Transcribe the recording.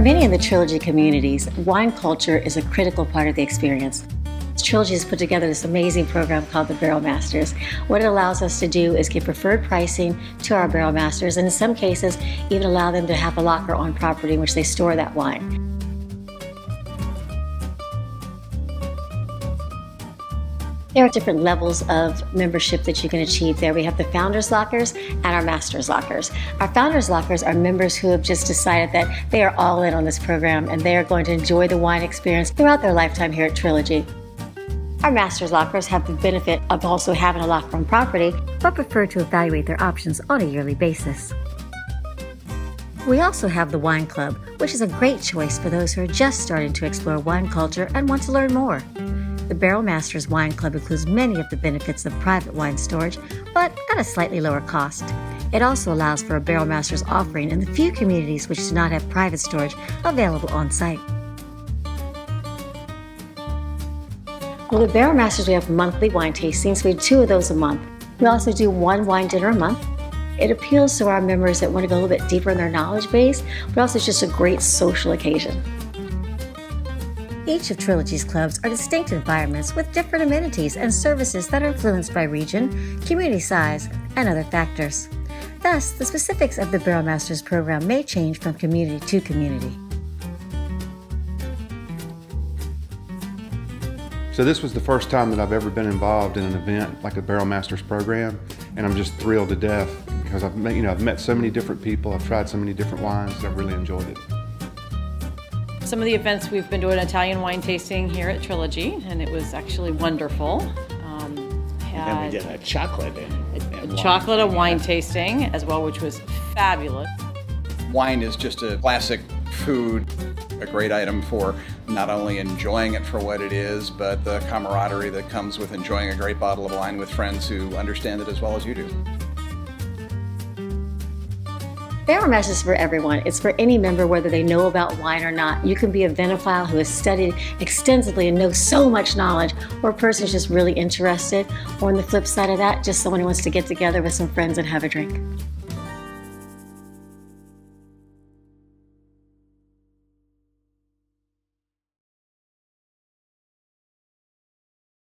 many in the Trilogy communities, wine culture is a critical part of the experience. Trilogy has put together this amazing program called the BarrelMasters. What it allows us to do is give preferred pricing to our barrel masters, and in some cases, even allow them to have a locker on property in which they store that wine. There are different levels of membership that you can achieve there. We have the Founders Lockers and our Masters Lockers. Our Founders Lockers are members who have just decided that they are all in on this program and they are going to enjoy the wine experience throughout their lifetime here at Trilogy. Our Masters Lockers have the benefit of also having a locker on property, but prefer to evaluate their options on a yearly basis. We also have the Wine Club, which is a great choice for those who are just starting to explore wine culture and want to learn more. The BarrelMasters Wine Club includes many of the benefits of private wine storage, but at a slightly lower cost. It also allows for a BarrelMasters offering in the few communities which do not have private storage available on site. Well, the BarrelMasters, we have monthly wine tastings. We do two of those a month. We also do one wine dinner a month. It appeals to our members that want to go a little bit deeper in their knowledge base, but also it's just a great social occasion. Each of Trilogy's clubs are distinct environments with different amenities and services that are influenced by region, community size, and other factors. Thus, the specifics of the BarrelMasters program may change from community to community. So this was the first time that I've ever been involved in an event like a BarrelMasters program, and I'm just thrilled to death because I've met, you know, I've met so many different people, I've tried so many different wines, I've really enjoyed it. Some of the events we've been doing Italian wine tasting here at Trilogy, and it was actually wonderful. Um, and then we did a chocolate and, and a chocolate and wine tasting as well, which was fabulous. Wine is just a classic food, a great item for not only enjoying it for what it is, but the camaraderie that comes with enjoying a great bottle of wine with friends who understand it as well as you do. Mash is for everyone. It's for any member, whether they know about wine or not. You can be a vinophile who has studied extensively and knows so much knowledge, or a person who's just really interested, or on the flip side of that, just someone who wants to get together with some friends and have a drink.